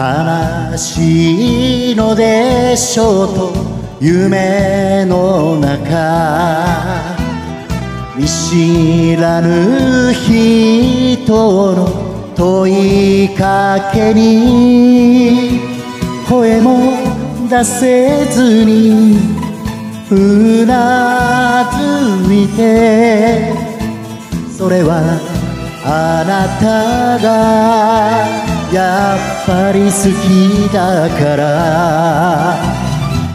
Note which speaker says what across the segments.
Speaker 1: 悲しいのでしょうと夢の中見知らぬ人の問いかけに声も出せずにうなずいてそれはあなたがやっぱり好きだから。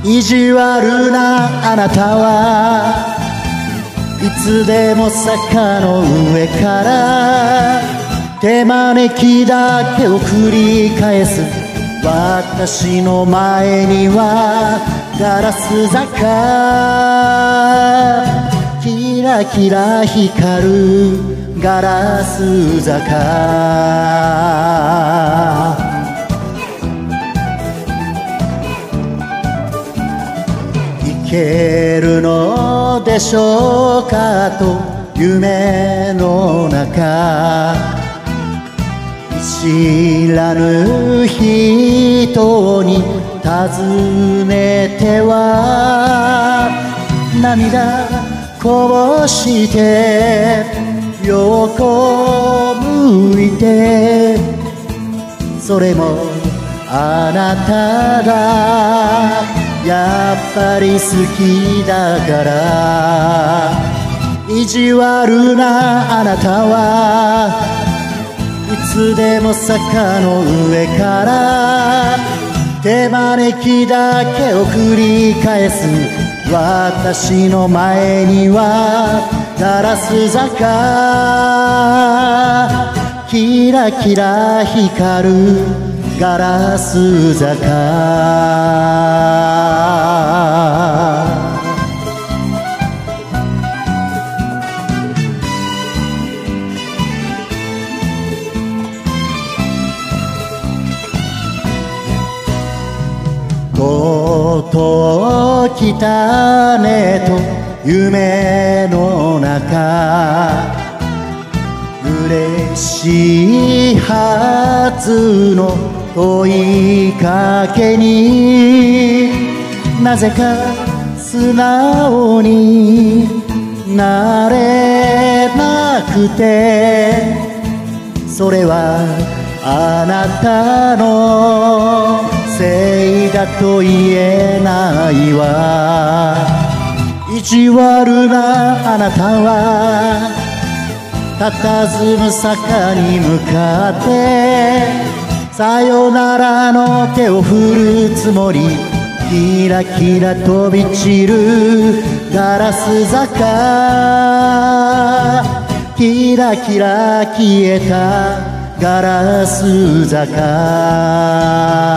Speaker 1: 意地悪なあなたはいつでも坂の上から。手招きだけを繰り返す。私の前にはガラス坂。キラキラ光るガラス坂。でしょうかと夢の中知らぬ人に尋ねては涙こぼして横向いてそれもあなただやっぱり好きだから。意地悪なあなたはいつでも坂の上から手招きだけを繰り返す。私の前にはガラス坂。キラキラ光るガラス坂。とうとう来たねと夢の中嬉しいはずの問いかけになぜか素直になれなくてそれはあなたのせいだと言えないわ。意地悪なあなたは佇む坂に向かってさよならの手を振るつもりキラキラ飛び散るガラス坂。キラキラ消えたガラス坂。